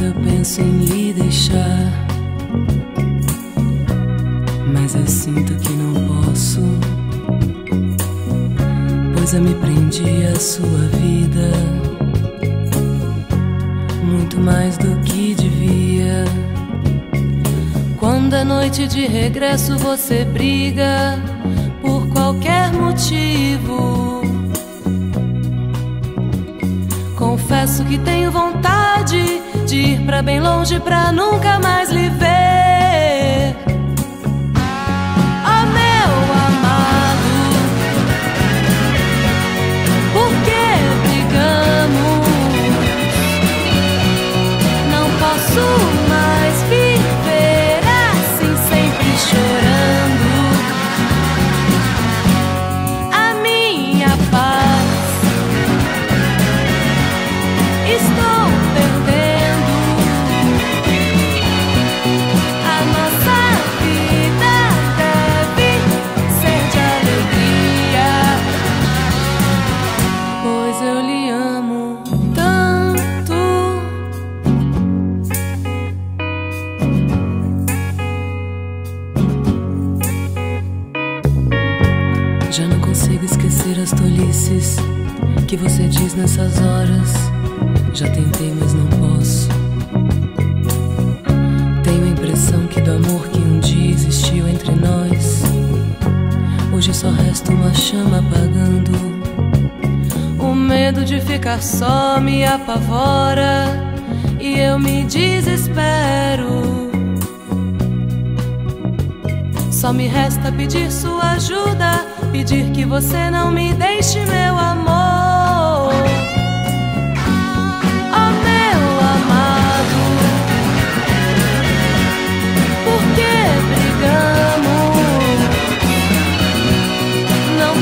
Eu penso em lhe deixar, mas eu sinto que não posso. Pois eu me prendi à sua vida, muito mais do que devia. Quando é noite de regresso, você briga por qualquer motivo. Confesso que tenho vontade pra bem longe pra nunca mais lhe ver. Que você diz nessas horas. Já tentei, mas não posso. Tenho a impressão que do amor que um dia existiu entre nós, hoje só resta uma chama apagando. O medo de ficar só me apavora e eu me desespero. Só me resta pedir sua ajuda, pedir que você não me deixe, meu amor.